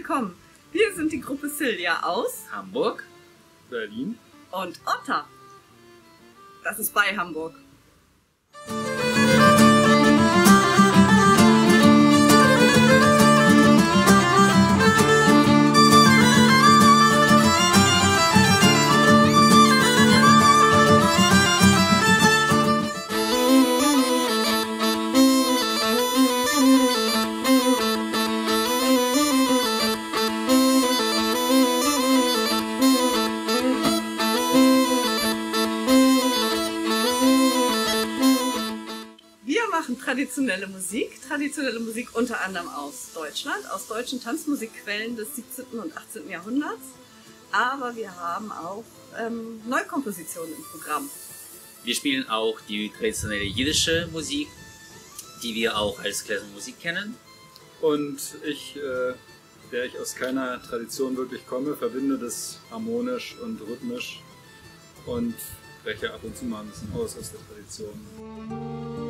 willkommen. Wir sind die Gruppe Silja aus Hamburg. Berlin. und Otta. Das ist bei Hamburg. Machen traditionelle Musik, traditionelle Musik unter anderem aus Deutschland, aus deutschen Tanzmusikquellen des 17. und 18. Jahrhunderts. Aber wir haben auch ähm, Neukompositionen im Programm. Wir spielen auch die traditionelle jiddische Musik, die wir auch als Klassenmusik kennen. Und ich, äh, der ich aus keiner Tradition wirklich komme, verbinde das harmonisch und rhythmisch und breche ab und zu mal ein bisschen aus aus der Tradition.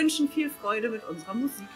Wünschen viel Freude mit unserer Musik.